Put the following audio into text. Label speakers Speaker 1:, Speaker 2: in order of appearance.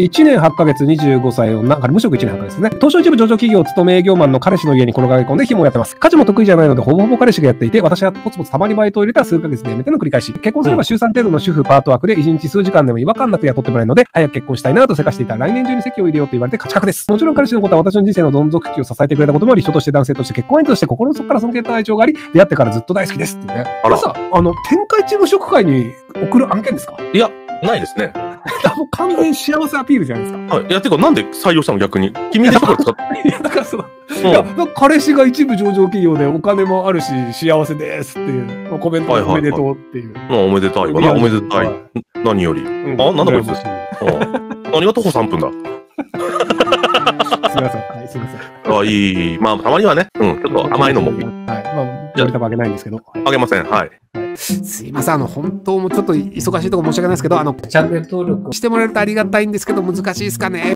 Speaker 1: 1年8ヶ月25歳女、あれ無職1年8ヶ月ですね。東証一部上場企業勤め営業マンの彼氏の家に転がり込んで紐をやってます。家事も得意じゃないので、ほぼほぼ彼氏がやっていて、私はポツポツたまにバイトを入れたら数ヶ月で辞めての繰り返し。結婚すれば週3程度の主婦パートワークで1日数時間でも違和感なく雇ってもらえるので、早く結婚したいなとせかしていたら来年中に席を入れようと言われて価値格です。もちろん彼氏のことは私の人生のどん底期を支えてくれたこともあり、人として男性として結婚相手として心の底から尊敬と愛情があり、出会ってからずっと大好きですってね。
Speaker 2: あら
Speaker 1: さ、あの、天下一部職会に送る案件ですか？
Speaker 2: いや、ないですね。
Speaker 1: もう完全に幸せアピールじゃないですか。
Speaker 2: はい。いや、てか、なんで採用したの逆に？君でしょこれ使って。
Speaker 1: いや、だからその、
Speaker 2: うん
Speaker 1: いや、なんか彼氏が一部上場企業でお金もあるし、幸せですっていう、まあコメント
Speaker 2: はいはいはい
Speaker 1: おめでとうっていう。
Speaker 2: まあ、おめでたいわな。おめでたい。何より。
Speaker 1: うん
Speaker 2: あなんだこいつ
Speaker 1: 羨ましい
Speaker 2: うん何が徒歩3分だ？
Speaker 1: すみません。はい、すみません。
Speaker 2: あ、いい。まあ、たまにはね。うん。ちょっと甘いのも
Speaker 1: はい。まあ、乗りたわけないんですけど。
Speaker 2: あげません。はい。
Speaker 1: すいません。あの、本当もちょっと忙しいとこ申し訳ないですけど、あの、
Speaker 3: チャンネル登録
Speaker 1: してもらえるとありがたいんですけど、難しいですかね。